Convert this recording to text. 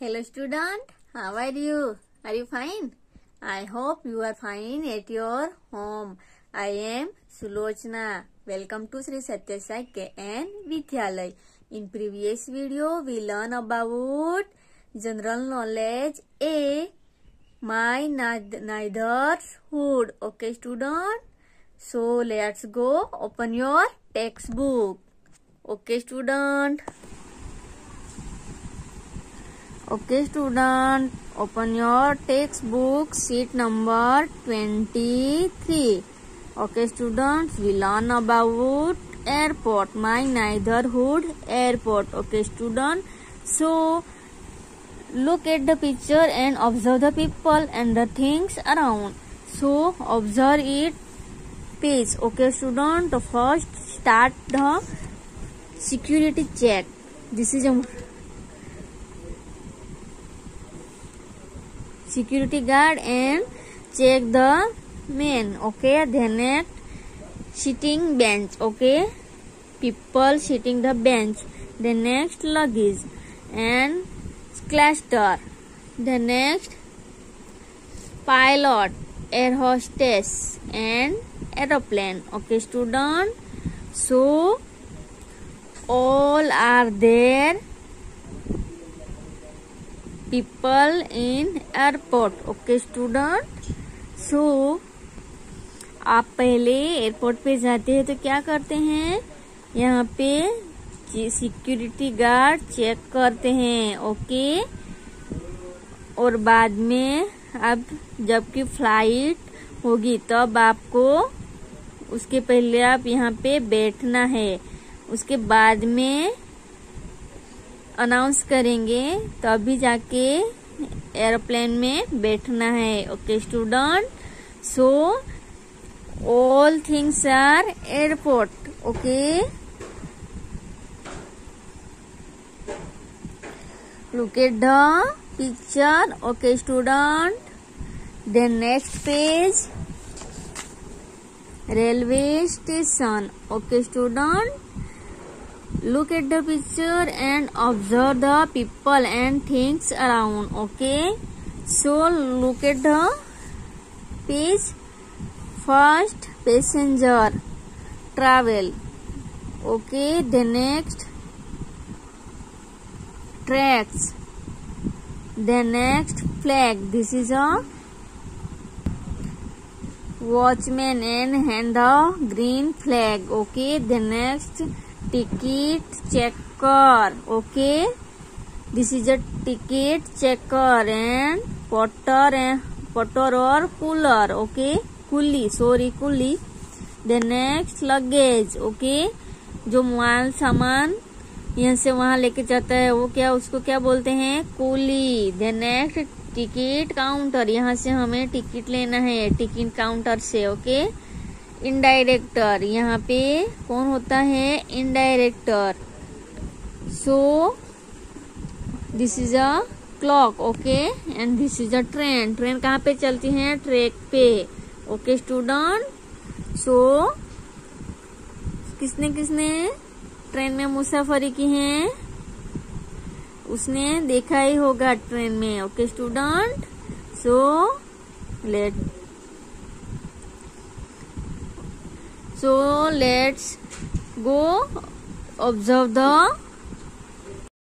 Hello student, how are you? Are you fine? I hope you are fine at your home. I am Sulochana. Welcome to Sri Satya Sai KN Vidyalay. In previous video, we learn about general knowledge A. My neighborhood. Okay student? So let's go open your textbook. Okay student? Okay student, open your textbook sheet number 23. Okay students, we learn about airport, my neighborhood airport. Okay student, so look at the picture and observe the people and the things around. So observe it page. Okay student, first start the security check. This is a security guard and check the men okay? Then next sitting bench okay? People sitting the bench. The next luggage and cluster the next pilot air hostess and aeroplane okay? Student so all are there people in airport, okay, student? So, आप पहले airport पे जाते हैं तो क्या करते हैं? यहाँ पे सिक्योरिटी गार्ड चेक करते हैं ओके और बाद में अब जबकि फ़्लाइट होगी, तब आपको उसके पहले आप यहाँ पे बैठना है। उसके बाद में अनाउंस करेंगे तो अभी जाके एरोप्लेन में बैठना है। Okay student so all things are airport okay look at the picture okay student then next page railway station okay student look at the picture and observe the people and things around okay? So look at the page. First passenger travel okay? The next tracks. The next flag. This is a watchman and hand the green flag okay? The next ticket checker okay this is a ticket checker and porter porter और cooler okay coolie sorry coolie the next luggage okay जो माल सामान यहाँ से वहाँ लेके जाता है, वो क्या उसको क्या बोलते हैं? Coolie the next ticket counter यहाँ से हमें टिकट लेना है टिकट काउंटर से ओके okay? इनडायरेक्टर, यहाँ पे कौन होता है? Indicator. So this is a clock okay and this is a train train कहाँ पे चलती है? ट्रैक पे ओके स्टूडेंट सो किसने किसने ट्रेन में मुसाफरी की है? उसने देखा ही होगा ट्रेन में okay student so let so let's go observe the